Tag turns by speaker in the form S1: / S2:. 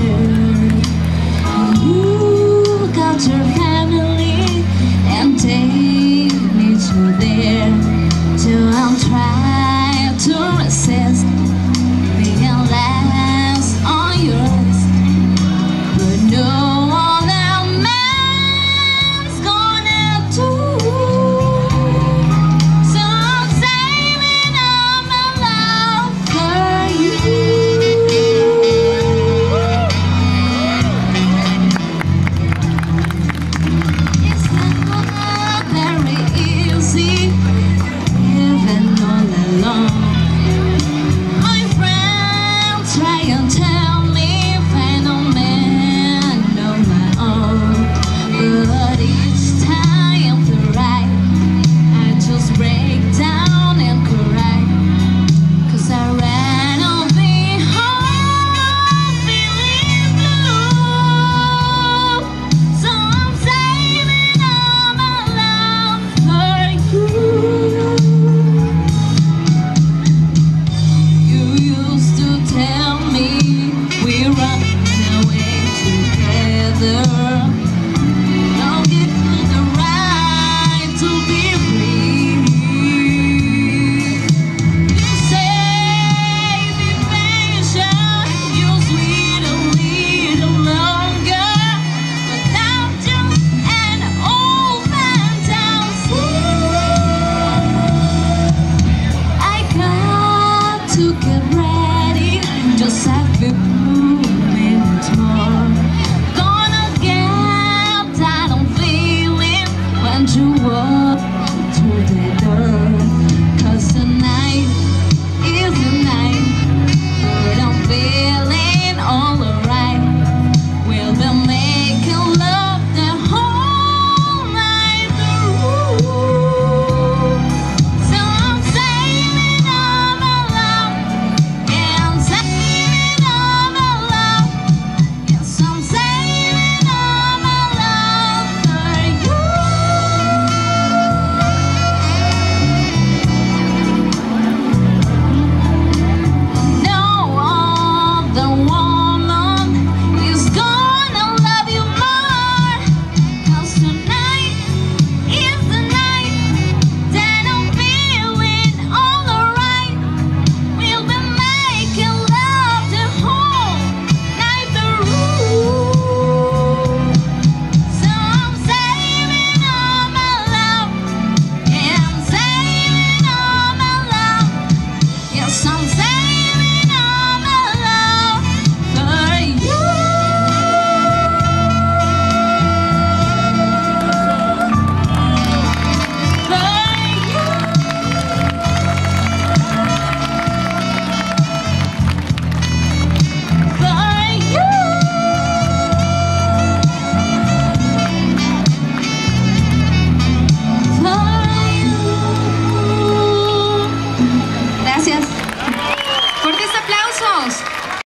S1: sure today.